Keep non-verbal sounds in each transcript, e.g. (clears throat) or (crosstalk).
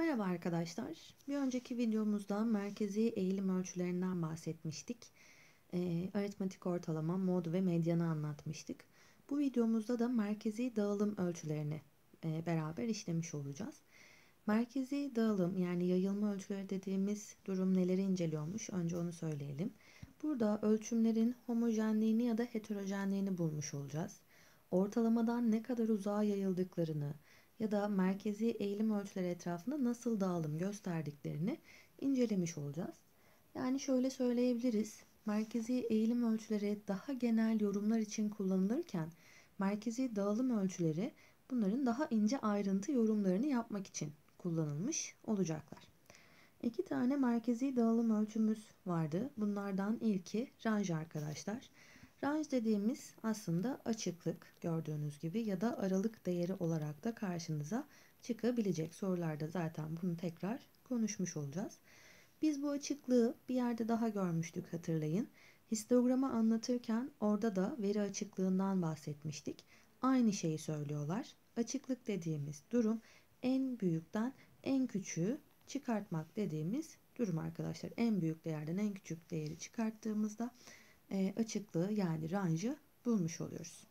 Merhaba arkadaşlar. Bir önceki videomuzda merkezi eğilim ölçülerinden bahsetmiştik. E, aritmetik ortalama, mod ve medyanı anlatmıştık. Bu videomuzda da merkezi dağılım ölçülerini e, beraber işlemiş olacağız. Merkezi dağılım yani yayılma ölçüleri dediğimiz durum neleri inceliyormuş? Önce onu söyleyelim. Burada ölçümlerin homojenliğini ya da heterojenliğini bulmuş olacağız. Ortalamadan ne kadar uzağa yayıldıklarını, ya da merkezi eğilim ölçüleri etrafında nasıl dağılım gösterdiklerini incelemiş olacağız. Yani şöyle söyleyebiliriz. Merkezi eğilim ölçüleri daha genel yorumlar için kullanılırken merkezi dağılım ölçüleri bunların daha ince ayrıntı yorumlarını yapmak için kullanılmış olacaklar. İki tane merkezi dağılım ölçümüz vardı. Bunlardan ilki range arkadaşlar. Range dediğimiz aslında açıklık gördüğünüz gibi ya da aralık değeri olarak da karşınıza çıkabilecek sorularda zaten bunu tekrar konuşmuş olacağız. Biz bu açıklığı bir yerde daha görmüştük hatırlayın. Histogramı anlatırken orada da veri açıklığından bahsetmiştik. Aynı şeyi söylüyorlar. Açıklık dediğimiz durum en büyükten en küçüğü çıkartmak dediğimiz durum arkadaşlar. En büyük değerden en küçük değeri çıkarttığımızda e, açıklığı yani range'ı bulmuş oluyoruz.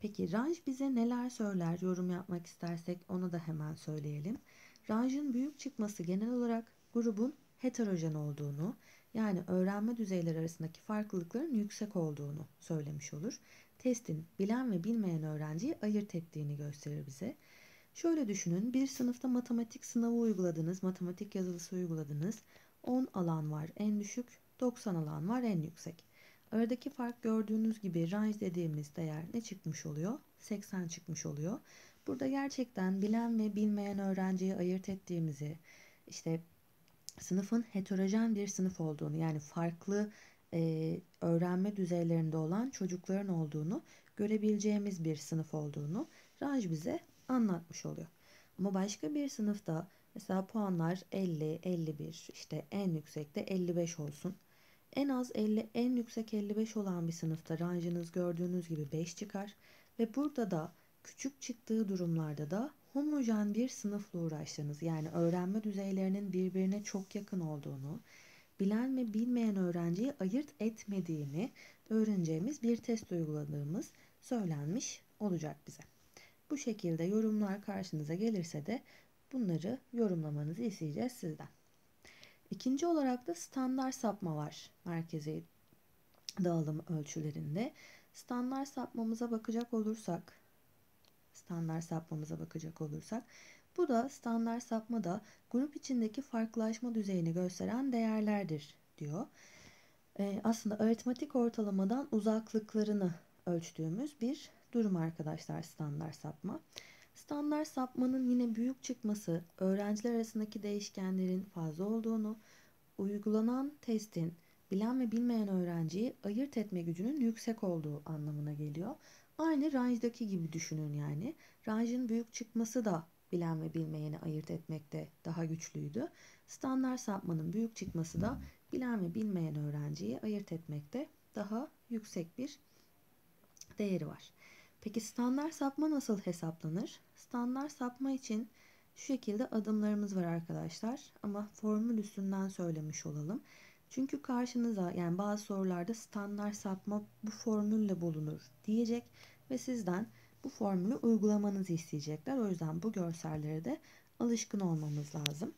Peki range bize neler söyler yorum yapmak istersek onu da hemen söyleyelim. Range'ın büyük çıkması genel olarak grubun heterojen olduğunu yani öğrenme düzeyleri arasındaki farklılıkların yüksek olduğunu söylemiş olur. Testin bilen ve bilmeyen öğrenciyi ayırt ettiğini gösterir bize. Şöyle düşünün bir sınıfta matematik sınavı uyguladınız, matematik yazılısı uyguladınız. 10 alan var en düşük, 90 alan var en yüksek. Aradaki fark gördüğünüz gibi range dediğimiz değer ne çıkmış oluyor? 80 çıkmış oluyor. Burada gerçekten bilen ve bilmeyen öğrenciyi ayırt ettiğimizi, işte sınıfın heterojen bir sınıf olduğunu yani farklı e, öğrenme düzeylerinde olan çocukların olduğunu görebileceğimiz bir sınıf olduğunu range bize anlatmış oluyor. Ama başka bir sınıfta mesela puanlar 50, 51 işte en yüksekte 55 olsun. En az 50, en yüksek 55 olan bir sınıfta rancınız gördüğünüz gibi 5 çıkar ve burada da küçük çıktığı durumlarda da homojen bir sınıfla uğraştığınız yani öğrenme düzeylerinin birbirine çok yakın olduğunu, bilen ve bilmeyen öğrenciyi ayırt etmediğini öğreneceğimiz bir test uyguladığımız söylenmiş olacak bize. Bu şekilde yorumlar karşınıza gelirse de bunları yorumlamanızı isteyeceğiz sizden. İkinci olarak da standart sapma var merkezi dağılım ölçülerinde. Standart sapmamıza bakacak olursak standart sapmamıza bakacak olursak bu da standart sapma da grup içindeki farklılaşma düzeyini gösteren değerlerdir diyor. Ee, aslında aritmatik ortalamadan uzaklıklarını ölçtüğümüz bir durum arkadaşlar standart sapma. Standart sapmanın yine büyük çıkması öğrenciler arasındaki değişkenlerin fazla olduğunu, uygulanan testin bilen ve bilmeyen öğrenciyi ayırt etme gücünün yüksek olduğu anlamına geliyor. Aynı range'daki gibi düşünün yani. Range'ın büyük çıkması da bilen ve bilmeyeni ayırt etmekte daha güçlüydü. Standart sapmanın büyük çıkması da bilen ve bilmeyen öğrenciyi ayırt etmekte daha yüksek bir değeri var. Peki standart sapma nasıl hesaplanır? Standart sapma için şu şekilde adımlarımız var arkadaşlar. Ama formül üstünden söylemiş olalım. Çünkü karşınıza yani bazı sorularda standart sapma bu formülle bulunur diyecek ve sizden bu formülü uygulamanızı isteyecekler. O yüzden bu görsellere de alışkın olmamız lazım.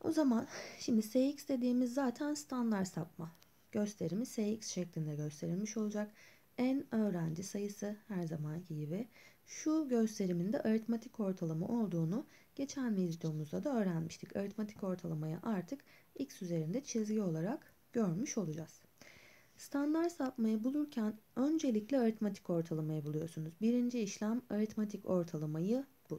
O zaman şimdi Sx dediğimiz zaten standart sapma. Gösterimi Sx şeklinde gösterilmiş olacak en öğrenci sayısı her zamanki gibi şu gösteriminde aritmatik ortalama olduğunu geçen videomuzda da öğrenmiştik. Aritmatik ortalamayı artık x üzerinde çizgi olarak görmüş olacağız. Standart sapmayı bulurken öncelikle aritmatik ortalamayı buluyorsunuz. Birinci işlem aritmatik ortalamayı bul.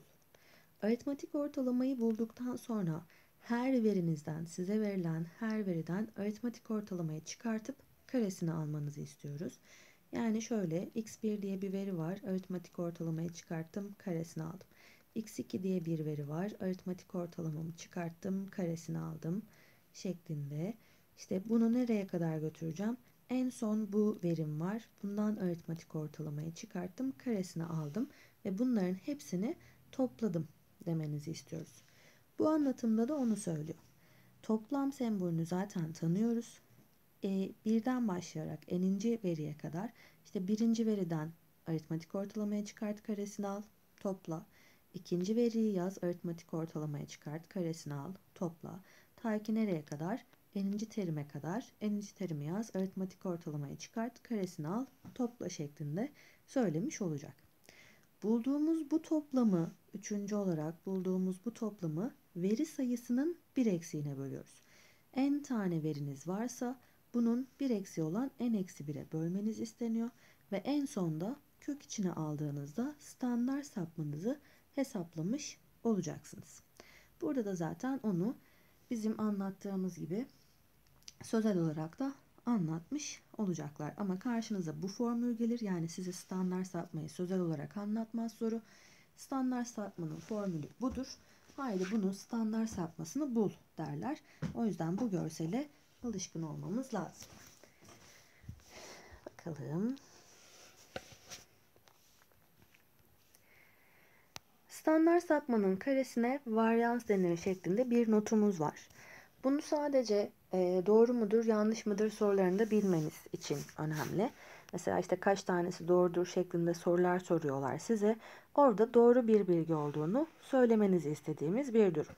Aritmatik ortalamayı bulduktan sonra her verinizden size verilen her veriden aritmatik ortalamayı çıkartıp karesini almanızı istiyoruz. Yani şöyle x1 diye bir veri var. Aritmatik ortalamayı çıkarttım. Karesini aldım. x2 diye bir veri var. Aritmatik ortalamamı çıkarttım. Karesini aldım. Şeklinde. İşte bunu nereye kadar götüreceğim? En son bu verim var. Bundan aritmatik ortalamayı çıkarttım. Karesini aldım. Ve bunların hepsini topladım demenizi istiyoruz. Bu anlatımda da onu söylüyor. Toplam sembolünü zaten tanıyoruz. E, birden başlayarak eninci veriye kadar işte birinci veriden aritmatik ortalamaya çıkart karesini al, topla. İkinci veriyi yaz, aritmatik ortalamaya çıkart, karesini al, topla. Ta ki nereye kadar? Eninci terime kadar. Eninci terimi yaz, aritmatik ortalamayı çıkart, karesini al, topla şeklinde söylemiş olacak. Bulduğumuz bu toplamı, üçüncü olarak bulduğumuz bu toplamı veri sayısının bir eksiğine bölüyoruz. n tane veriniz varsa bunun bir eksiği olan n eksi 1'e bölmeniz isteniyor ve en sonda kök içine aldığınızda standart sapmanızı hesaplamış olacaksınız. Burada da zaten onu bizim anlattığımız gibi sözel olarak da anlatmış olacaklar. Ama karşınıza bu formül gelir. Yani size standart sapmayı sözel olarak anlatmaz soru. Standart sapmanın formülü budur. Haydi bunun standart sapmasını bul derler. O yüzden bu görsele alışkın olmamız lazım. Bakalım. Standart sapmanın karesine varyans denir şeklinde bir notumuz var. Bunu sadece e, doğru mudur yanlış mıdır sorularında bilmeniz için önemli. Mesela işte kaç tanesi doğrudur şeklinde sorular soruyorlar size. Orada doğru bir bilgi olduğunu söylemenizi istediğimiz bir durum.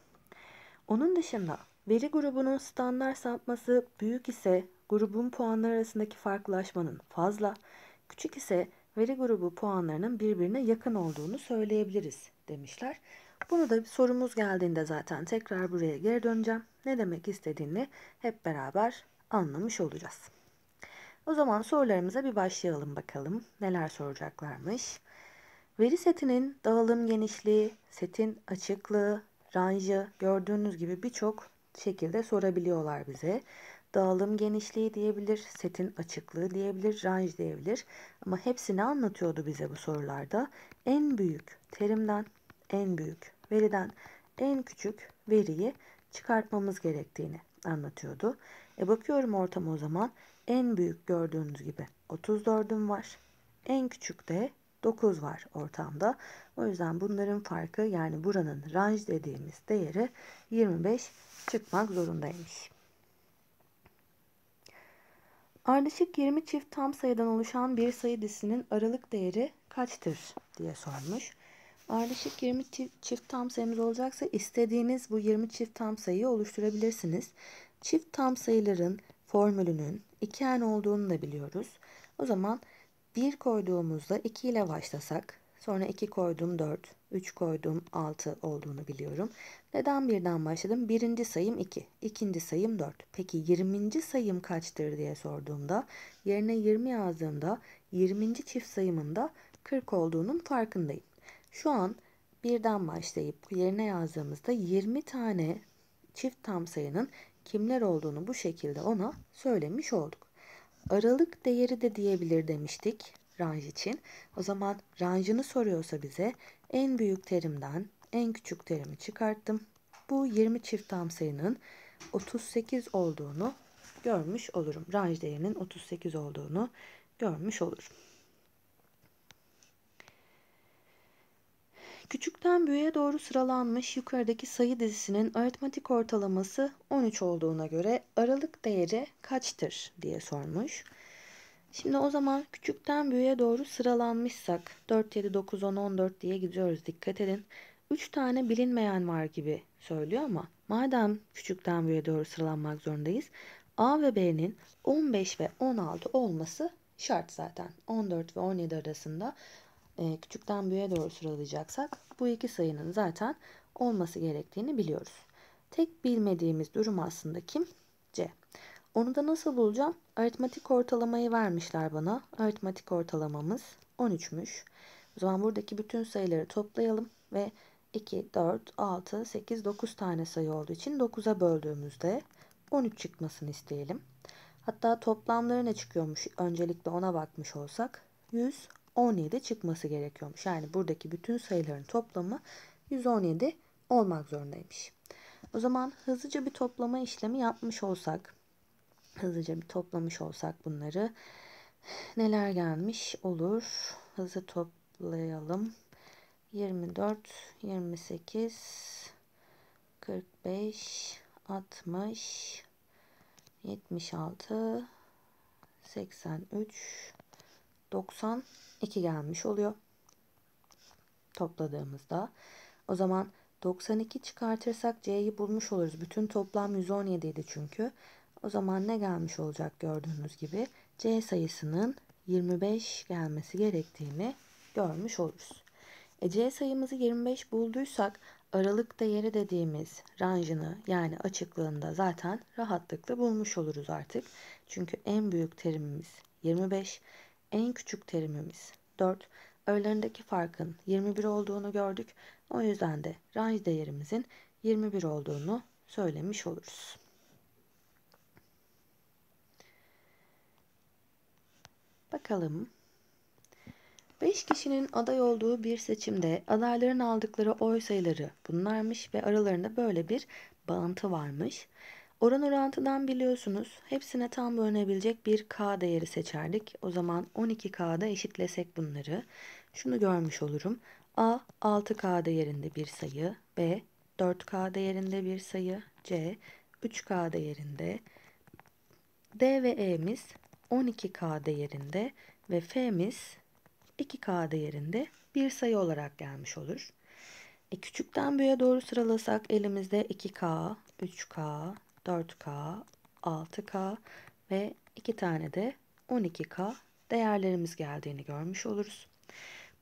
Onun dışında veri grubunun standart sapması büyük ise grubun puanları arasındaki farklılaşmanın fazla, küçük ise veri grubu puanlarının birbirine yakın olduğunu söyleyebiliriz demişler. Bunu da bir sorumuz geldiğinde zaten tekrar buraya geri döneceğim. Ne demek istediğini hep beraber anlamış olacağız. O zaman sorularımıza bir başlayalım bakalım. Neler soracaklarmış. Veri setinin dağılım genişliği, setin açıklığı, ranjı gördüğünüz gibi birçok şekilde sorabiliyorlar bize. Dağılım genişliği diyebilir, setin açıklığı diyebilir, ranj diyebilir. Ama hepsini anlatıyordu bize bu sorularda. En büyük terimden en büyük veriden en küçük veriyi çıkartmamız gerektiğini anlatıyordu. E bakıyorum ortama o zaman en büyük gördüğünüz gibi 34'üm var. En küçük de 9 var ortamda. O yüzden bunların farkı yani buranın range dediğimiz değeri 25 çıkmak zorundaymış. Ardışık 20 çift tam sayıdan oluşan bir sayı dizisinin aralık değeri kaçtır diye sormuş. Ardışık 20 çift tam sayımız olacaksa istediğiniz bu 20 çift tam sayıyı oluşturabilirsiniz. Çift tam sayıların formülünün 2n olduğunu da biliyoruz. O zaman 1 koyduğumuzda 2 ile başlasak sonra 2 koydum 4, 3 koydum 6 olduğunu biliyorum. Neden birden başladım? Birinci sayım 2, ikinci sayım 4. Peki 20. sayım kaçtır diye sorduğumda yerine 20 yazdığımda 20. çift sayımında 40 olduğunun farkındayım. Şu an birden başlayıp yerine yazdığımızda 20 tane çift tam sayının kimler olduğunu bu şekilde ona söylemiş olduk. Aralık değeri de diyebilir demiştik ranj için. O zaman ranjını soruyorsa bize en büyük terimden en küçük terimi çıkarttım. Bu 20 çift tam sayının 38 olduğunu görmüş olurum. Ranj değerinin 38 olduğunu görmüş olurum. Küçükten büyüğe doğru sıralanmış yukarıdaki sayı dizisinin aritmatik ortalaması 13 olduğuna göre aralık değeri kaçtır diye sormuş. Şimdi o zaman küçükten büyüğe doğru sıralanmışsak 4, 7, 9, 10, 14 diye gidiyoruz dikkat edin. 3 tane bilinmeyen var gibi söylüyor ama madem küçükten büyüğe doğru sıralanmak zorundayız A ve B'nin 15 ve 16 olması şart zaten. 14 ve 17 arasında e, küçükten büyüğe doğru sıralayacaksak bu iki sayının zaten olması gerektiğini biliyoruz. Tek bilmediğimiz durum aslında kim? C. Onu da nasıl bulacağım? Aritmatik ortalamayı vermişler bana. Aritmatik ortalamamız 13'müş. O zaman buradaki bütün sayıları toplayalım ve 2, 4, 6, 8, 9 tane sayı olduğu için 9'a böldüğümüzde 13 çıkmasını isteyelim. Hatta toplamları ne çıkıyormuş? Öncelikle ona bakmış olsak 100 17 çıkması gerekiyormuş. Yani buradaki bütün sayıların toplamı 117 olmak zorundaymış. O zaman hızlıca bir toplama işlemi yapmış olsak, hızlıca bir toplamış olsak bunları neler gelmiş olur? Hızlı toplayalım. 24, 28, 45, 60, 76, 83, 92 gelmiş oluyor. Topladığımızda. O zaman 92 çıkartırsak C'yi bulmuş oluruz. Bütün toplam 117 idi çünkü. O zaman ne gelmiş olacak gördüğünüz gibi C sayısının 25 gelmesi gerektiğini görmüş oluruz. E C sayımızı 25 bulduysak aralık değeri dediğimiz ranjını yani açıklığında zaten rahatlıkla bulmuş oluruz artık. Çünkü en büyük terimimiz 25, en küçük terimimiz 4. Aralarındaki farkın 21 olduğunu gördük. O yüzden de range değerimizin 21 olduğunu söylemiş oluruz. Bakalım. 5 kişinin aday olduğu bir seçimde adayların aldıkları oy sayıları bunlarmış ve aralarında böyle bir bağıntı varmış. Oran orantıdan biliyorsunuz hepsine tam bölünebilecek bir k değeri seçerdik. O zaman 12k'da eşitlesek bunları. Şunu görmüş olurum. A 6k değerinde bir sayı, B 4k değerinde bir sayı, C 3k değerinde, D ve E'miz 12k değerinde ve F'miz 2k değerinde bir sayı olarak gelmiş olur. E, küçükten büyüğe doğru sıralasak elimizde 2k, 3k, 4k, 6k ve 2 tane de 12k değerlerimiz geldiğini görmüş oluruz.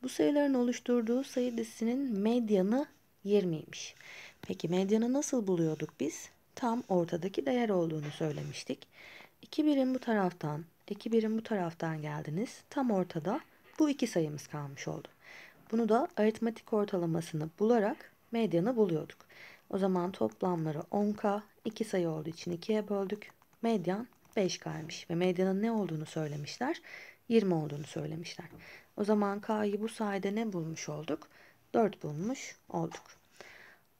Bu sayıların oluşturduğu sayı dizisinin medyanı 20'ymiş. Peki medyanı nasıl buluyorduk biz? Tam ortadaki değer olduğunu söylemiştik. 2 birim bu taraftan, 2 birim bu taraftan geldiniz. Tam ortada bu iki sayımız kalmış oldu. Bunu da aritmatik ortalamasını bularak medyanı buluyorduk. O zaman toplamları 10K, 2 sayı olduğu için 2'ye böldük. Medyan 5K'ymış ve medyanın ne olduğunu söylemişler? 20 olduğunu söylemişler. O zaman K'yı bu sayede ne bulmuş olduk? 4 bulmuş olduk.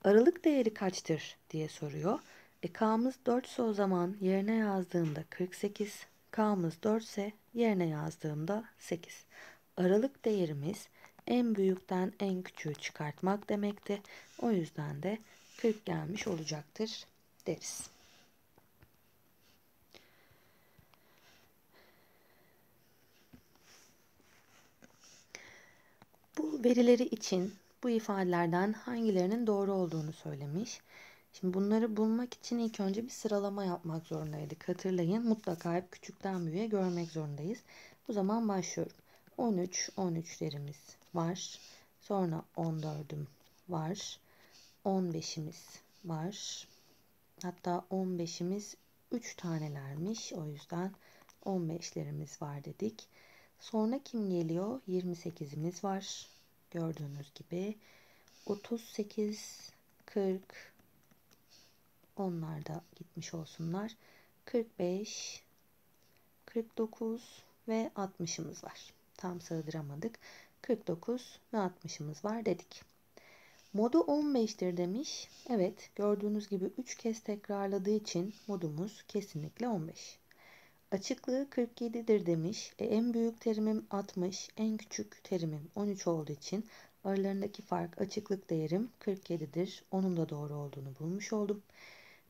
Aralık değeri kaçtır diye soruyor. E K'mız 4 ise o zaman yerine yazdığımda 48, K'mız 4 ise yerine yazdığımda 8. Aralık değerimiz en büyükten en küçüğü çıkartmak demekti. O yüzden de 40 gelmiş olacaktır deriz. Bu verileri için bu ifadelerden hangilerinin doğru olduğunu söylemiş. Şimdi bunları bulmak için ilk önce bir sıralama yapmak zorundaydık. Hatırlayın mutlaka hep küçükten büyüğe görmek zorundayız. Bu zaman başlıyorum. 13, 13'lerimiz var. Sonra 14'üm var. 15'imiz var. Hatta 15'imiz 3 tanelermiş. O yüzden 15'lerimiz var dedik. Sonra kim geliyor? 28'imiz var. Gördüğünüz gibi. 38, 40, onlar da gitmiş olsunlar. 45, 49 ve 60'ımız var. Tam sığdıramadık. 49 ve 60'ımız var dedik. Modu 15'tir demiş. Evet gördüğünüz gibi 3 kez tekrarladığı için modumuz kesinlikle 15. Açıklığı 47'dir demiş. E, en büyük terimim 60, en küçük terimim 13 olduğu için aralarındaki fark açıklık değerim 47'dir. Onun da doğru olduğunu bulmuş oldum.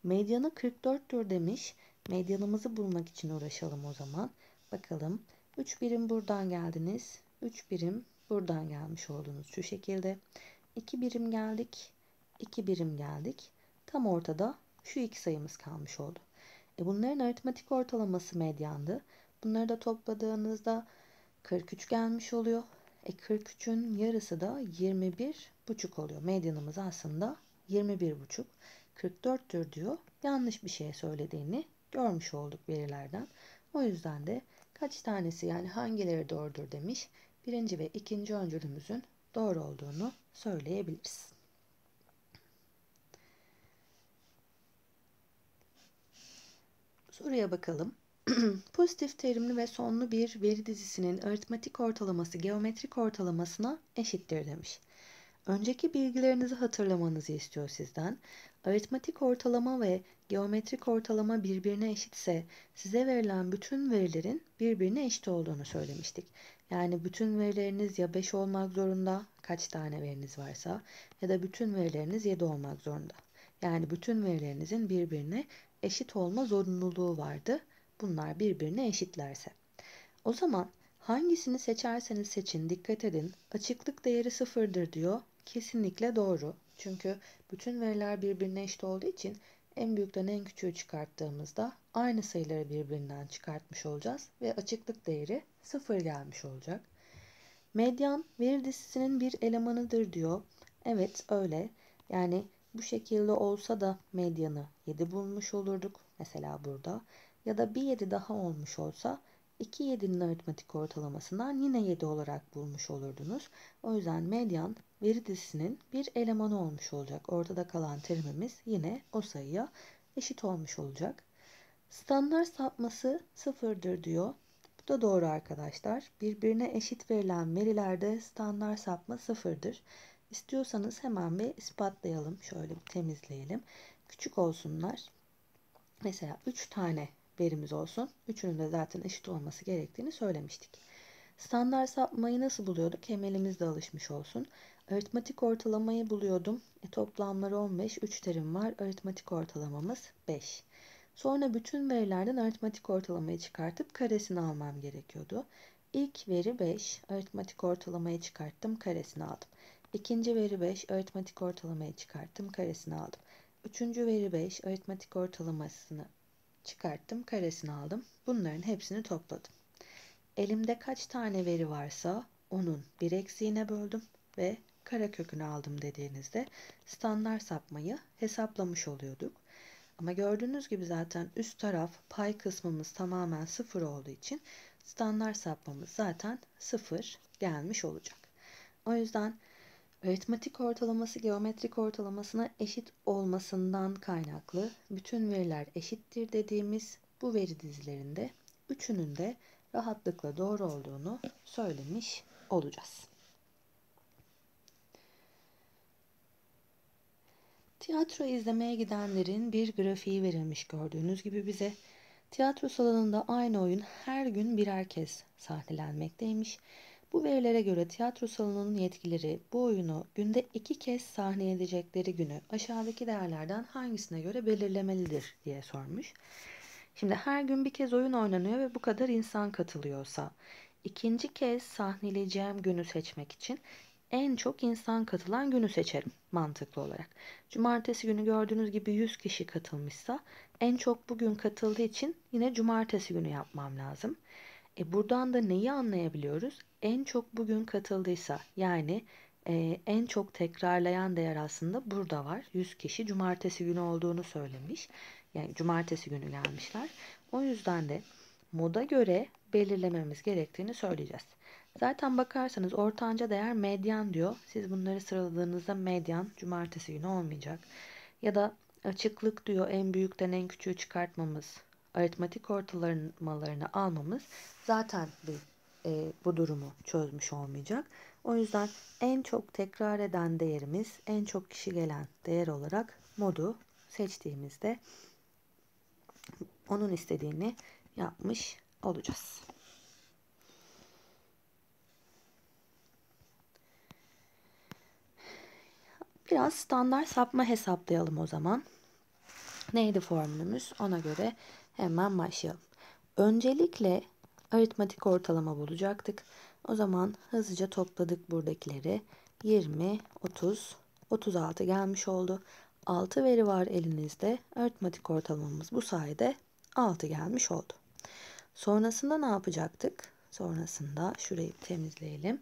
Medyanı 44'tür demiş. Medyanımızı bulmak için uğraşalım o zaman. Bakalım 3 birim buradan geldiniz. 3 birim buradan gelmiş oldunuz şu şekilde. 2 birim geldik. 2 birim geldik. Tam ortada şu iki sayımız kalmış oldu. E bunların aritmatik ortalaması medyandı. Bunları da topladığınızda 43 gelmiş oluyor. E 43'ün yarısı da 21 buçuk oluyor. Medyanımız aslında 21 buçuk. 44'tür diyor. Yanlış bir şey söylediğini görmüş olduk verilerden. O yüzden de kaç tanesi yani hangileri doğrudur demiş. Birinci ve ikinci öncülümüzün doğru olduğunu söyleyebiliriz. Soruya bakalım. (clears throat) Pozitif terimli ve sonlu bir veri dizisinin aritmatik ortalaması geometrik ortalamasına eşittir demiş. Önceki bilgilerinizi hatırlamanızı istiyor sizden. Aritmatik ortalama ve geometrik ortalama birbirine eşitse size verilen bütün verilerin birbirine eşit olduğunu söylemiştik. Yani bütün verileriniz ya 5 olmak zorunda kaç tane veriniz varsa ya da bütün verileriniz 7 olmak zorunda. Yani bütün verilerinizin birbirine eşit olma zorunluluğu vardı. Bunlar birbirine eşitlerse. O zaman hangisini seçerseniz seçin dikkat edin. Açıklık değeri sıfırdır diyor. Kesinlikle doğru. Çünkü bütün veriler birbirine eşit olduğu için en büyükten en küçüğü çıkarttığımızda aynı sayıları birbirinden çıkartmış olacağız ve açıklık değeri sıfır gelmiş olacak. Medyan veri dizisinin bir elemanıdır diyor. Evet öyle. Yani bu şekilde olsa da medyanı 7 bulmuş olurduk. Mesela burada. Ya da bir 7 daha olmuş olsa 2 7'nin aritmetik ortalamasından yine 7 olarak bulmuş olurdunuz. O yüzden medyan veri dizisinin bir elemanı olmuş olacak. Ortada kalan terimimiz yine o sayıya eşit olmuş olacak. Standart sapması sıfırdır diyor. Bu da doğru arkadaşlar. Birbirine eşit verilen verilerde standart sapma sıfırdır. İstiyorsanız hemen bir ispatlayalım. Şöyle bir temizleyelim. Küçük olsunlar. Mesela 3 tane verimiz olsun. Üçünün de zaten eşit olması gerektiğini söylemiştik. Standart sapmayı nasıl buluyorduk? Hem elimizde alışmış olsun. Aritmatik ortalamayı buluyordum. E, toplamları 15. 3 terim var. Aritmatik ortalamamız 5. Sonra bütün verilerden aritmatik ortalamayı çıkartıp karesini almam gerekiyordu. İlk veri 5. Aritmatik ortalamayı çıkarttım. Karesini aldım. İkinci veri 5. Aritmatik ortalamayı çıkarttım. Karesini aldım. Üçüncü veri 5. Aritmatik ortalamasını çıkarttım. Karesini aldım. Bunların hepsini topladım. Elimde kaç tane veri varsa onun bir eksiğine böldüm ve kara kökünü aldım dediğinizde standart sapmayı hesaplamış oluyorduk. Ama gördüğünüz gibi zaten üst taraf pay kısmımız tamamen sıfır olduğu için standart sapmamız zaten sıfır gelmiş olacak. O yüzden aritmatik ortalaması geometrik ortalamasına eşit olmasından kaynaklı bütün veriler eşittir dediğimiz bu veri dizilerinde üçünün de rahatlıkla doğru olduğunu söylemiş olacağız. Tiyatro izlemeye gidenlerin bir grafiği verilmiş gördüğünüz gibi bize. Tiyatro salonunda aynı oyun her gün birer kez sahnelenmekteymiş. Bu verilere göre tiyatro salonunun yetkileri bu oyunu günde iki kez sahne edecekleri günü aşağıdaki değerlerden hangisine göre belirlemelidir diye sormuş. Şimdi her gün bir kez oyun oynanıyor ve bu kadar insan katılıyorsa ikinci kez sahneleyeceğim günü seçmek için en çok insan katılan günü seçerim mantıklı olarak. Cumartesi günü gördüğünüz gibi 100 kişi katılmışsa en çok bugün katıldığı için yine cumartesi günü yapmam lazım. E buradan da neyi anlayabiliyoruz? En çok bugün katıldıysa yani e, en çok tekrarlayan değer aslında burada var. 100 kişi cumartesi günü olduğunu söylemiş. Yani cumartesi günü gelmişler. O yüzden de moda göre belirlememiz gerektiğini söyleyeceğiz. Zaten bakarsanız ortanca değer medyan diyor. Siz bunları sıraladığınızda medyan cumartesi günü olmayacak. Ya da açıklık diyor en büyükten en küçüğü çıkartmamız, aritmatik ortalamalarını almamız zaten bir, e, bu durumu çözmüş olmayacak. O yüzden en çok tekrar eden değerimiz en çok kişi gelen değer olarak modu seçtiğimizde onun istediğini yapmış olacağız. Biraz standart sapma hesaplayalım o zaman. Neydi formülümüz? Ona göre hemen başlayalım. Öncelikle aritmatik ortalama bulacaktık. O zaman hızlıca topladık buradakileri. 20, 30, 36 gelmiş oldu. 6 veri var elinizde. Aritmatik ortalamamız bu sayede 6 gelmiş oldu. Sonrasında ne yapacaktık? Sonrasında şurayı temizleyelim.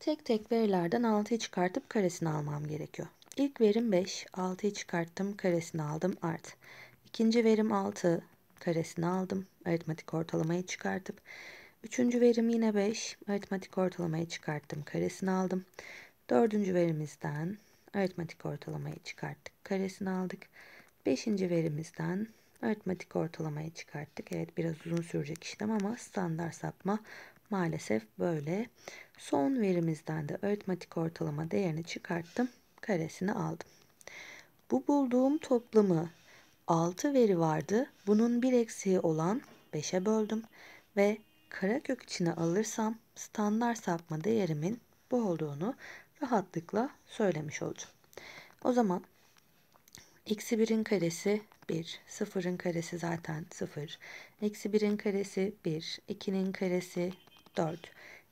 Tek tek verilerden 6'yı çıkartıp karesini almam gerekiyor. İlk verim 5. 6'yı çıkarttım. Karesini aldım. Art. İkinci verim 6. Karesini aldım. Aritmatik ortalamayı çıkartıp. Üçüncü verim yine 5. Aritmatik ortalamayı çıkarttım. Karesini aldım. Dördüncü verimizden aritmatik ortalamayı çıkarttık. Karesini aldık. Beşinci verimizden aritmatik ortalamayı çıkarttık. Evet biraz uzun sürecek işlem ama standart sapma maalesef böyle. Son verimizden de aritmatik ortalama değerini çıkarttım karesini aldım. Bu bulduğum toplamı 6 veri vardı. Bunun bir eksiği olan 5'e böldüm ve karekök içine alırsam standart sapma değerimin bu olduğunu rahatlıkla söylemiş olacağım. O zaman Eksi 1'in karesi 1. 0'ın karesi zaten 0. Eksi 1'in karesi 1. 2'nin karesi 4.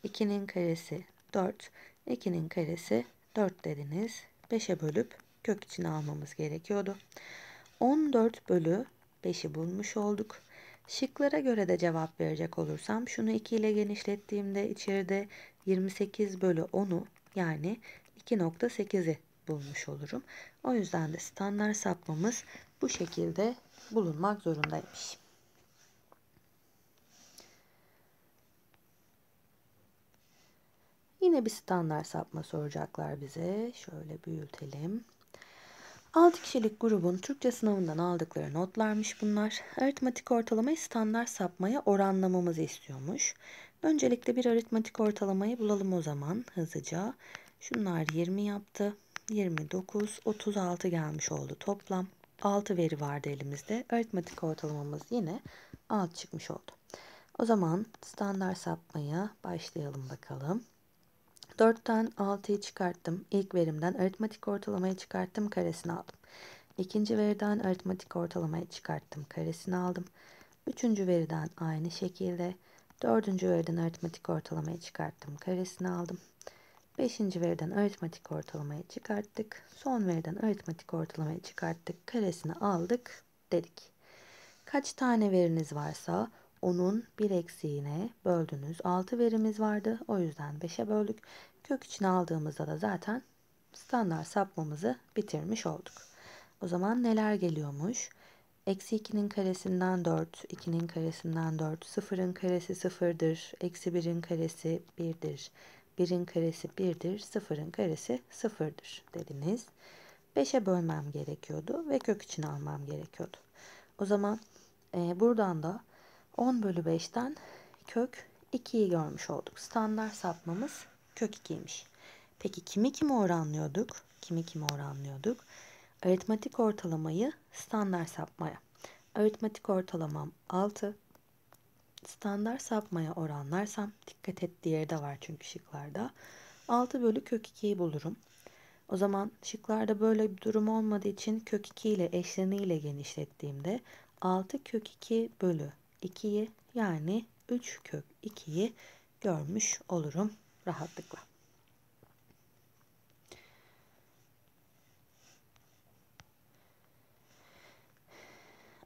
2'nin karesi 4. 2'nin karesi 4 dediniz. 5'e bölüp kök içine almamız gerekiyordu. 14 bölü 5'i bulmuş olduk. Şıklara göre de cevap verecek olursam şunu 2 ile genişlettiğimde içeride 28 bölü 10'u yani 2.8'i bulmuş olurum. O yüzden de standart sapmamız bu şekilde bulunmak zorundaymış. Yine bir standart sapma soracaklar bize. Şöyle büyütelim. 6 kişilik grubun Türkçe sınavından aldıkları notlarmış bunlar. Aritmatik ortalamayı standart sapmaya oranlamamızı istiyormuş. Öncelikle bir aritmatik ortalamayı bulalım o zaman hızlıca. Şunlar 20 yaptı. 29, 36 gelmiş oldu toplam. 6 veri vardı elimizde. Aritmatik ortalamamız yine 6 çıkmış oldu. O zaman standart sapmaya başlayalım bakalım. 4'ten 6'yı çıkarttım. İlk verimden aritmatik ortalamayı çıkarttım. Karesini aldım. İkinci veriden aritmatik ortalamayı çıkarttım. Karesini aldım. Üçüncü veriden aynı şekilde. Dördüncü veriden aritmatik ortalamayı çıkarttım. Karesini aldım. Beşinci veriden aritmatik ortalamayı çıkarttık. Son veriden aritmatik ortalamayı çıkarttık. Karesini aldık dedik. Kaç tane veriniz varsa onun bir eksiğine böldünüz. 6 verimiz vardı. O yüzden 5'e böldük. Kök içine aldığımızda da zaten standart sapmamızı bitirmiş olduk. O zaman neler geliyormuş? Eksi 2'nin karesinden 4, 2'nin karesinden 4, 0'ın karesi 0'dır, eksi 1'in karesi 1'dir, 1'in karesi 1'dir, 0'ın karesi 0'dır dediniz. 5'e bölmem gerekiyordu ve kök içine almam gerekiyordu. O zaman e, buradan da 10 bölü 5'ten kök 2'yi görmüş olduk. Standart sapmamız kök 2'ymiş. Peki kimi kime oranlıyorduk? Kimi kime oranlıyorduk? Aritmatik ortalamayı standart sapmaya. Aritmatik ortalamam 6. Standart sapmaya oranlarsam, dikkat et diğeri de var çünkü şıklarda. 6 bölü kök 2'yi bulurum. O zaman şıklarda böyle bir durum olmadığı için kök 2 ile eşleniyle genişlettiğimde 6 kök 2 bölü 2'yi yani 3 kök 2'yi görmüş olurum rahatlıkla.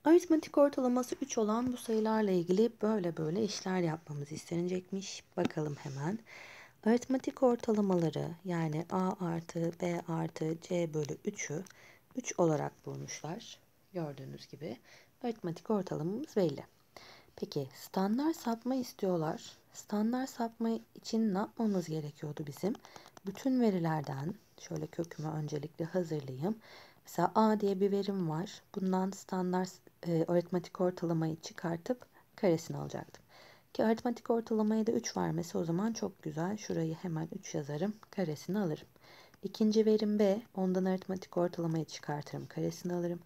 Aritmatik ortalaması 3 olan bu sayılarla ilgili böyle böyle işler yapmamız istenecekmiş. Bakalım hemen. Aritmatik ortalamaları yani A artı B artı C bölü 3'ü 3 olarak bulmuşlar. Gördüğünüz gibi aritmatik ortalamamız belli. Peki standart sapma istiyorlar. Standart sapma için ne yapmamız gerekiyordu bizim? Bütün verilerden şöyle kökümü öncelikle hazırlayayım. Mesela A diye bir verim var. Bundan standart e, aritmatik ortalamayı çıkartıp karesini alacaktım. Ki aritmatik ortalamayı da 3 vermesi o zaman çok güzel. Şurayı hemen 3 yazarım. Karesini alırım. İkinci verim B. Ondan aritmatik ortalamayı çıkartırım. Karesini alırım.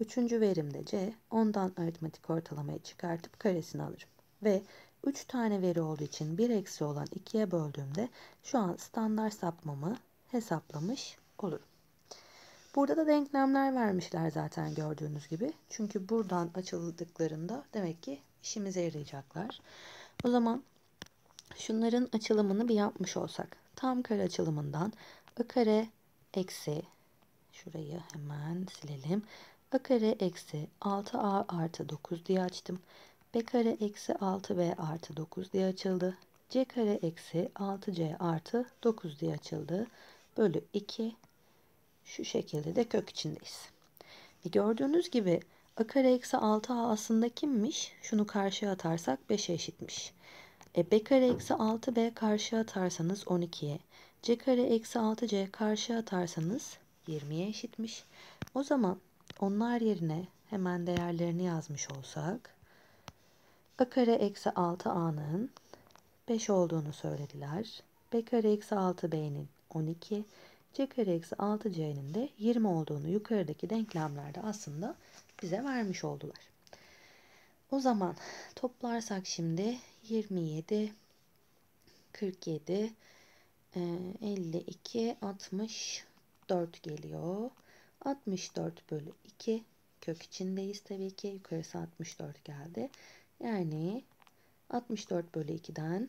Üçüncü verim de C. Ondan aritmatik ortalamayı çıkartıp karesini alırım. Ve 3 tane veri olduğu için 1 eksi olan 2'ye böldüğümde şu an standart sapmamı hesaplamış olurum. Burada da denklemler vermişler zaten gördüğünüz gibi. Çünkü buradan açıldıklarında demek ki işimize yarayacaklar. O zaman şunların açılımını bir yapmış olsak. Tam kare açılımından a kare eksi şurayı hemen silelim. a kare eksi 6a artı 9 diye açtım. B kare eksi 6b artı 9 diye açıldı. c kare eksi 6c artı 9 diye açıldı. Bölü 2 şu şekilde de kök içindeyiz. E gördüğünüz gibi a kare eksi 6a aslında kimmiş? Şunu karşıya atarsak 5'e eşitmiş. E b kare eksi 6b karşıya atarsanız 12'ye. c kare eksi 6c karşıya atarsanız 20'ye eşitmiş. O zaman onlar yerine hemen değerlerini yazmış olsak a kare eksi 6a'nın 5 olduğunu söylediler. b kare eksi 6b'nin 12, c kare eksi 6c'nin de 20 olduğunu yukarıdaki denklemlerde aslında bize vermiş oldular. O zaman toplarsak şimdi 27, 47, 52, 64 geliyor. 64 bölü 2 kök içindeyiz tabii ki. Yukarısı 64 geldi. Yani 64 bölü 2'den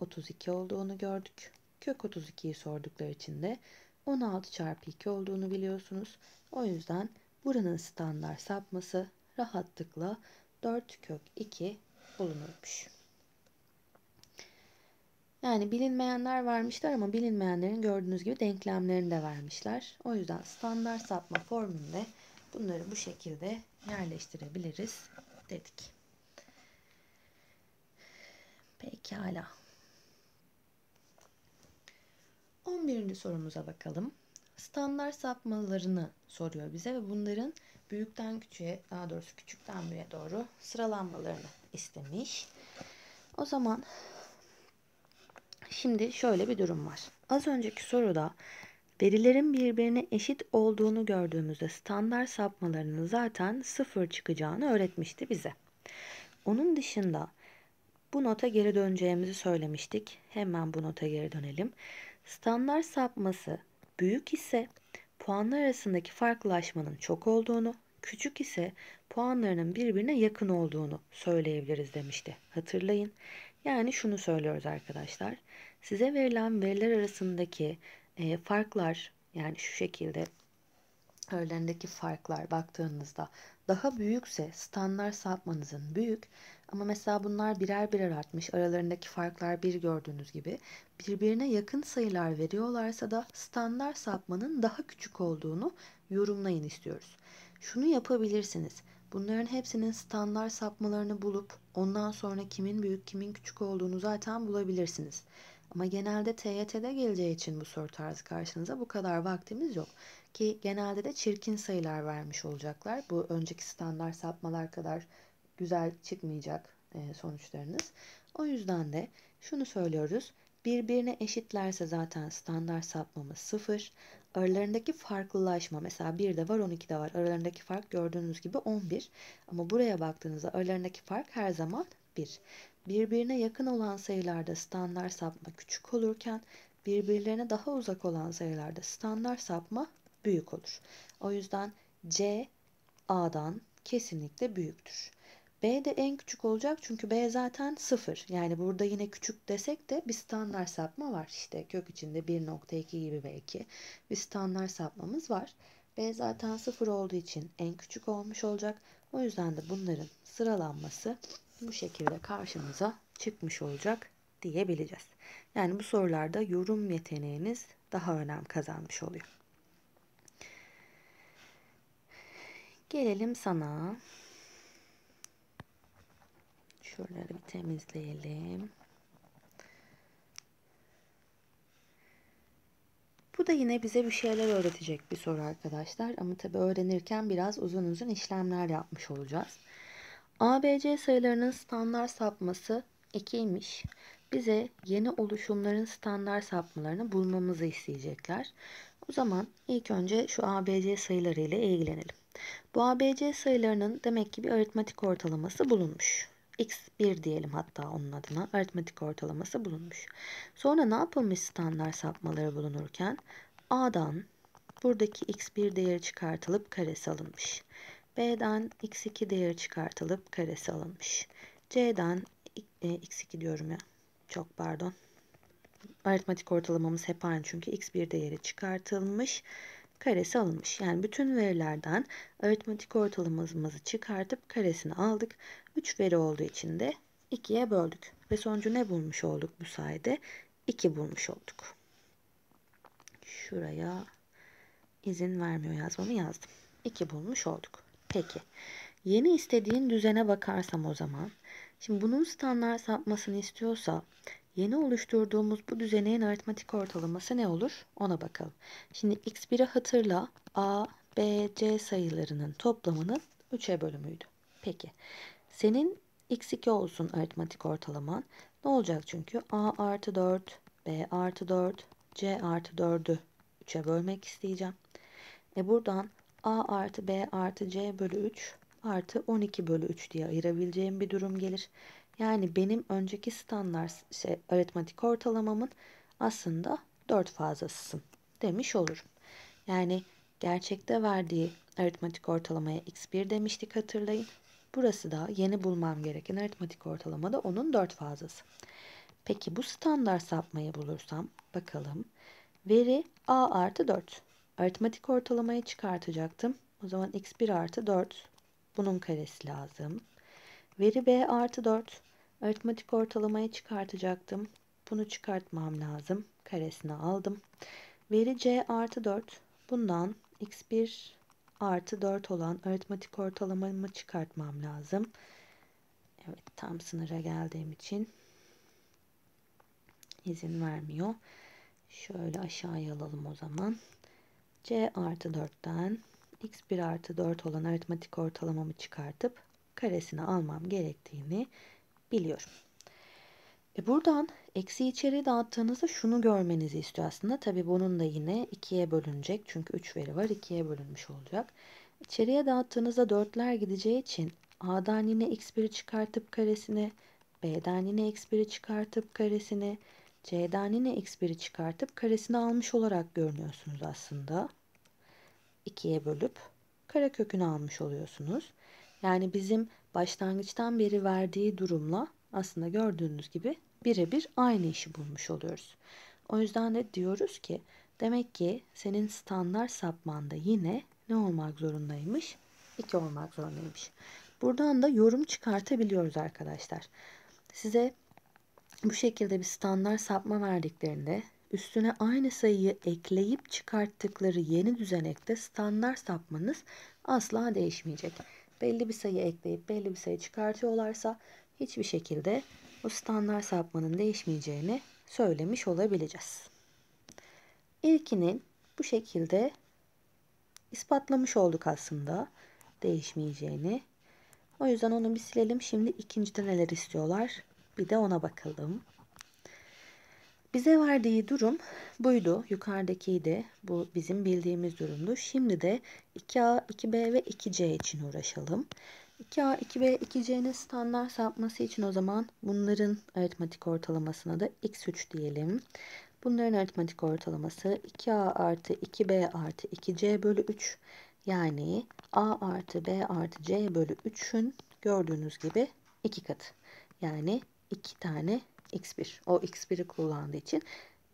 32 olduğunu gördük. Kök 32'yi sordukları için de 16 çarpı 2 olduğunu biliyorsunuz. O yüzden buranın standart sapması rahatlıkla 4 kök 2 bulunurmuş. Yani bilinmeyenler vermişler ama bilinmeyenlerin gördüğünüz gibi denklemlerini de vermişler. O yüzden standart sapma formülünde bunları bu şekilde yerleştirebiliriz dedik. Pekala. 11. sorumuza bakalım. Standart sapmalarını soruyor bize ve bunların büyükten küçüğe, daha doğrusu küçükten büyüğe doğru sıralanmalarını istemiş. O zaman şimdi şöyle bir durum var. Az önceki soruda verilerin birbirine eşit olduğunu gördüğümüzde standart sapmalarının zaten sıfır çıkacağını öğretmişti bize. Onun dışında bu nota geri döneceğimizi söylemiştik. Hemen bu nota geri dönelim. Standart sapması büyük ise puanlar arasındaki farklılaşmanın çok olduğunu, küçük ise puanlarının birbirine yakın olduğunu söyleyebiliriz demişti. Hatırlayın. Yani şunu söylüyoruz arkadaşlar. Size verilen veriler arasındaki e, farklar yani şu şekilde aralarındaki farklar baktığınızda daha büyükse standart sapmanızın büyük ama mesela bunlar birer birer artmış aralarındaki farklar bir gördüğünüz gibi birbirine yakın sayılar veriyorlarsa da standart sapmanın daha küçük olduğunu yorumlayın istiyoruz. Şunu yapabilirsiniz. Bunların hepsinin standart sapmalarını bulup ondan sonra kimin büyük kimin küçük olduğunu zaten bulabilirsiniz. Ama genelde TYT'de geleceği için bu soru tarzı karşınıza bu kadar vaktimiz yok. Ki genelde de çirkin sayılar vermiş olacaklar. Bu önceki standart sapmalar kadar güzel çıkmayacak e, sonuçlarınız. O yüzden de şunu söylüyoruz. Birbirine eşitlerse zaten standart sapmamız 0. Aralarındaki farklılaşma mesela 1 de var 12 de var. Aralarındaki fark gördüğünüz gibi 11. Ama buraya baktığınızda aralarındaki fark her zaman 1. Birbirine yakın olan sayılarda standart sapma küçük olurken birbirlerine daha uzak olan sayılarda standart sapma büyük olur. O yüzden C A'dan kesinlikle büyüktür. B de en küçük olacak çünkü B zaten 0. Yani burada yine küçük desek de bir standart sapma var. İşte kök içinde 1.2 gibi belki bir standart sapmamız var. B zaten 0 olduğu için en küçük olmuş olacak. O yüzden de bunların sıralanması bu şekilde karşımıza çıkmış olacak diyebileceğiz. Yani bu sorularda yorum yeteneğiniz daha önem kazanmış oluyor. Gelelim sana. Şuraları bir temizleyelim. Bu da yine bize bir şeyler öğretecek bir soru arkadaşlar. Ama tabi öğrenirken biraz uzun uzun işlemler yapmış olacağız. ABC sayılarının standart sapması 2'ymiş. Bize yeni oluşumların standart sapmalarını bulmamızı isteyecekler. O zaman ilk önce şu ABC sayıları ile ilgilenelim. Bu ABC sayılarının demek ki bir aritmatik ortalaması bulunmuş. X1 diyelim hatta onun adına aritmatik ortalaması bulunmuş. Sonra ne yapılmış standart sapmaları bulunurken A'dan buradaki X1 değeri çıkartılıp karesi alınmış. B'den x2 değeri çıkartılıp karesi alınmış. C'den e, x2 diyorum ya. Çok pardon. Aritmatik ortalamamız hep aynı çünkü x1 değeri çıkartılmış. Karesi alınmış. Yani bütün verilerden aritmatik ortalamamızı çıkartıp karesini aldık. 3 veri olduğu için de 2'ye böldük. Ve sonucu ne bulmuş olduk bu sayede? 2 bulmuş olduk. Şuraya izin vermiyor yazmamı yazdım. 2 bulmuş olduk. Peki. Yeni istediğin düzene bakarsam o zaman. Şimdi bunun standart sapmasını istiyorsa yeni oluşturduğumuz bu düzeneğin aritmatik ortalaması ne olur? Ona bakalım. Şimdi x1'i hatırla. a, b, c sayılarının toplamının 3'e bölümüydü. Peki. Senin x2 olsun aritmatik ortalaman. Ne olacak çünkü? a artı 4, b artı 4, c artı 4'ü 3'e bölmek isteyeceğim. E buradan a artı b artı c bölü 3 artı 12 bölü 3 diye ayırabileceğim bir durum gelir. Yani benim önceki standart şey, aritmatik ortalamamın aslında 4 fazlasısın demiş olurum. Yani gerçekte verdiği aritmatik ortalamaya x1 demiştik hatırlayın. Burası da yeni bulmam gereken aritmatik ortalama da onun 4 fazlası. Peki bu standart sapmayı bulursam bakalım. Veri a artı 4. Aritmatik ortalamayı çıkartacaktım. O zaman x1 artı 4. Bunun karesi lazım. Veri b artı 4. Aritmatik ortalamayı çıkartacaktım. Bunu çıkartmam lazım. Karesini aldım. Veri c artı 4. Bundan x1 artı 4 olan aritmatik ortalamamı çıkartmam lazım. Evet tam sınıra geldiğim için izin vermiyor. Şöyle aşağıya alalım o zaman. C artı 4'ten x1 artı 4 olan aritmatik ortalamamı çıkartıp karesini almam gerektiğini biliyorum. E buradan eksi içeri dağıttığınızda şunu görmenizi istiyor aslında. Tabi bunun da yine 2'ye bölünecek. Çünkü 3 veri var. 2'ye bölünmüş olacak. İçeriye dağıttığınızda 4'ler gideceği için A'dan yine x1'i çıkartıp karesini, B'den yine x1'i çıkartıp karesini, C'den yine x1'i çıkartıp karesini almış olarak görünüyorsunuz aslında. 2'ye bölüp karekökünü almış oluyorsunuz. Yani bizim başlangıçtan beri verdiği durumla aslında gördüğünüz gibi birebir aynı işi bulmuş oluyoruz. O yüzden de diyoruz ki demek ki senin standart sapmanda yine ne olmak zorundaymış? 2 olmak zorundaymış. Buradan da yorum çıkartabiliyoruz arkadaşlar. Size bu şekilde bir standart sapma verdiklerinde üstüne aynı sayıyı ekleyip çıkarttıkları yeni düzenekte standart sapmanız asla değişmeyecek. Belli bir sayı ekleyip belli bir sayı çıkartıyorlarsa hiçbir şekilde o standart sapmanın değişmeyeceğini söylemiş olabileceğiz. İlkinin bu şekilde ispatlamış olduk aslında değişmeyeceğini. O yüzden onu bir silelim. Şimdi ikincide neler istiyorlar? Bir de ona bakalım. Bize verdiği durum buydu. Yukarıdakiydi. Bu bizim bildiğimiz durumdu. Şimdi de 2A, 2B ve 2C için uğraşalım. 2A, 2B, 2C'nin standart sapması için o zaman bunların aritmatik ortalamasına da x3 diyelim. Bunların aritmatik ortalaması 2A artı 2B artı 2C bölü 3. Yani A artı B artı C bölü 3'ün gördüğünüz gibi 2 katı. Yani 2 tane x1. O x1'i kullandığı için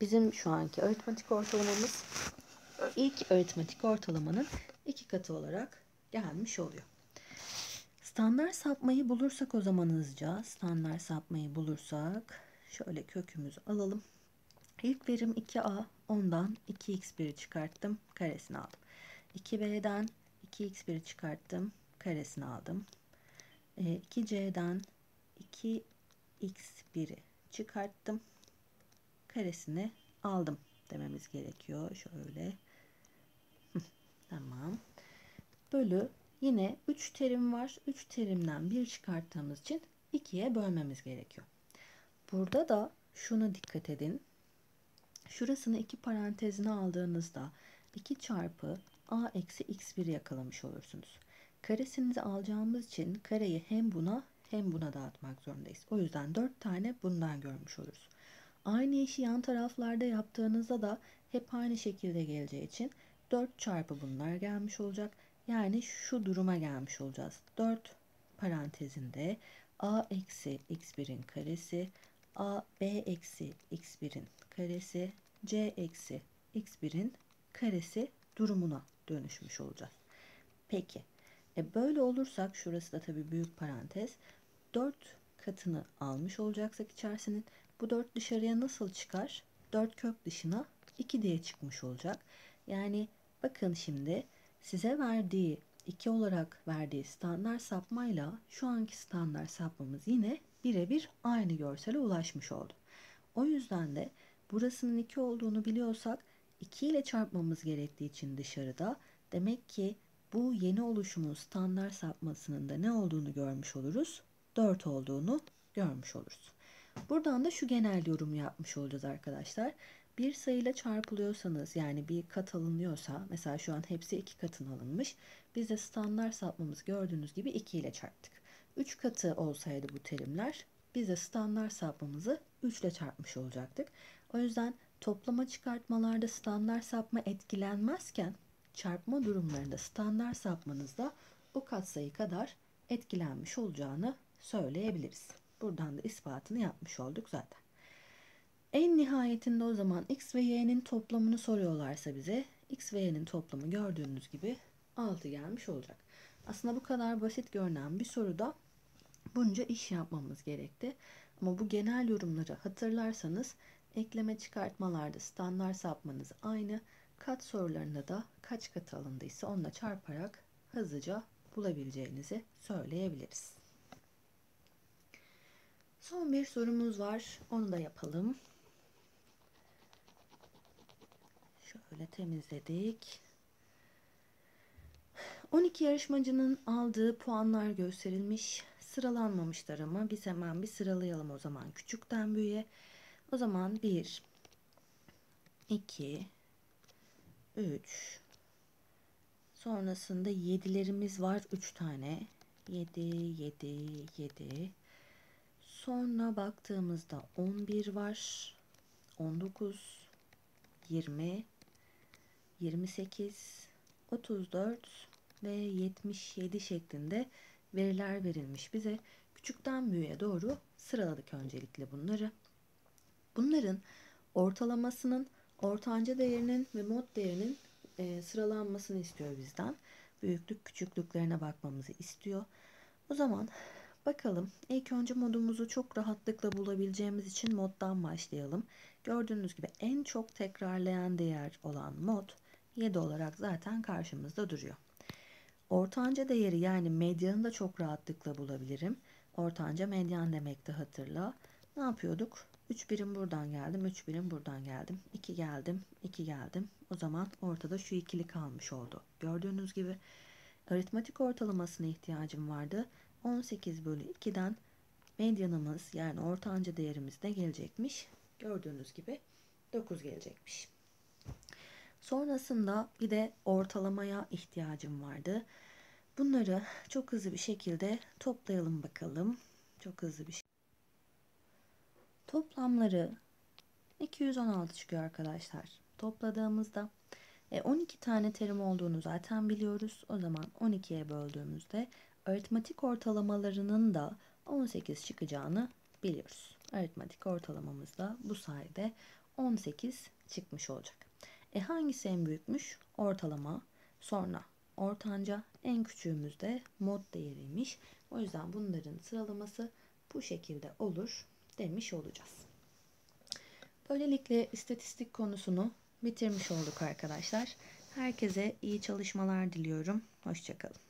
bizim şu anki aritmatik ortalamamız ilk aritmatik ortalamanın 2 katı olarak gelmiş oluyor. Standart sapmayı bulursak o zaman hızlıca standart sapmayı bulursak şöyle kökümüzü alalım. İlk verim 2a ondan 2x1'i çıkarttım karesini aldım. 2b'den 2x1'i çıkarttım karesini aldım. 2c'den e, 2x1'i çıkarttım karesini aldım dememiz gerekiyor. Şöyle (laughs) tamam. Bölü Yine 3 terim var. 3 terimden 1 çıkarttığımız için 2'ye bölmemiz gerekiyor. Burada da şunu dikkat edin. Şurasını iki parantezine aldığınızda 2 çarpı a eksi x1 yakalamış olursunuz. Karesini alacağımız için kareyi hem buna hem buna dağıtmak zorundayız. O yüzden 4 tane bundan görmüş oluruz. Aynı işi yan taraflarda yaptığınızda da hep aynı şekilde geleceği için 4 çarpı bunlar gelmiş olacak. Yani şu duruma gelmiş olacağız. 4 parantezinde a eksi x1'in karesi, a b eksi x1'in karesi, c eksi x1'in karesi durumuna dönüşmüş olacağız. Peki. E böyle olursak şurası da tabii büyük parantez. 4 katını almış olacaksak içerisinin bu 4 dışarıya nasıl çıkar? 4 kök dışına 2 diye çıkmış olacak. Yani bakın şimdi size verdiği 2 olarak verdiği standart sapmayla şu anki standart sapmamız yine birebir aynı görsele ulaşmış oldu. O yüzden de burasının 2 olduğunu biliyorsak 2 ile çarpmamız gerektiği için dışarıda demek ki bu yeni oluşumun standart sapmasının da ne olduğunu görmüş oluruz? 4 olduğunu görmüş oluruz. Buradan da şu genel yorumu yapmış olacağız arkadaşlar bir sayıyla çarpılıyorsanız yani bir kat alınıyorsa mesela şu an hepsi iki katın alınmış. Biz de standart sapmamız gördüğünüz gibi 2 ile çarptık. 3 katı olsaydı bu terimler biz de standart sapmamızı 3 ile çarpmış olacaktık. O yüzden toplama çıkartmalarda standart sapma etkilenmezken çarpma durumlarında standart sapmanızda o katsayı kadar etkilenmiş olacağını söyleyebiliriz. Buradan da ispatını yapmış olduk zaten. En nihayetinde o zaman x ve y'nin toplamını soruyorlarsa bize x ve y'nin toplamı gördüğünüz gibi 6 gelmiş olacak. Aslında bu kadar basit görünen bir soruda bunca iş yapmamız gerekti. Ama bu genel yorumları hatırlarsanız ekleme çıkartmalarda standart sapmanız aynı. Kat sorularında da kaç kat alındıysa onunla çarparak hızlıca bulabileceğinizi söyleyebiliriz. Son bir sorumuz var. Onu da yapalım. Şöyle temizledik. 12 yarışmacının aldığı puanlar gösterilmiş. Sıralanmamışlar ama biz hemen bir sıralayalım o zaman küçükten büyüğe. O zaman 1 2 3 Sonrasında 7'lerimiz var 3 tane. 7 7 7 Sonra baktığımızda 11 var. 19 20 28 34 ve 77 şeklinde veriler verilmiş bize. Küçükten büyüğe doğru sıraladık öncelikle bunları. Bunların ortalamasının, ortanca değerinin ve mod değerinin e, sıralanmasını istiyor bizden. Büyüklük küçüklüklerine bakmamızı istiyor. O zaman bakalım ilk önce modumuzu çok rahatlıkla bulabileceğimiz için moddan başlayalım. Gördüğünüz gibi en çok tekrarlayan değer olan mod 7 olarak zaten karşımızda duruyor. Ortanca değeri yani medyanı da çok rahatlıkla bulabilirim. Ortanca medyan demekti hatırla. Ne yapıyorduk? 3 birim buradan geldim, 3 birim buradan geldim. 2 geldim, 2 geldim. O zaman ortada şu ikili kalmış oldu. Gördüğünüz gibi aritmatik ortalamasına ihtiyacım vardı. 18 bölü 2'den medyanımız yani ortanca değerimiz ne gelecekmiş? Gördüğünüz gibi 9 gelecekmiş. Sonrasında bir de ortalamaya ihtiyacım vardı. Bunları çok hızlı bir şekilde toplayalım bakalım. Çok hızlı bir şey. Toplamları 216 çıkıyor arkadaşlar. Topladığımızda e, 12 tane terim olduğunu zaten biliyoruz. O zaman 12'ye böldüğümüzde aritmatik ortalamalarının da 18 çıkacağını biliyoruz. Aritmatik ortalamamız da bu sayede 18 çıkmış olacak. E hangisi en büyükmüş? Ortalama, sonra ortanca, en küçüğümüz de mod değeriymiş. O yüzden bunların sıralaması bu şekilde olur demiş olacağız. Böylelikle istatistik konusunu bitirmiş olduk arkadaşlar. Herkese iyi çalışmalar diliyorum. Hoşçakalın.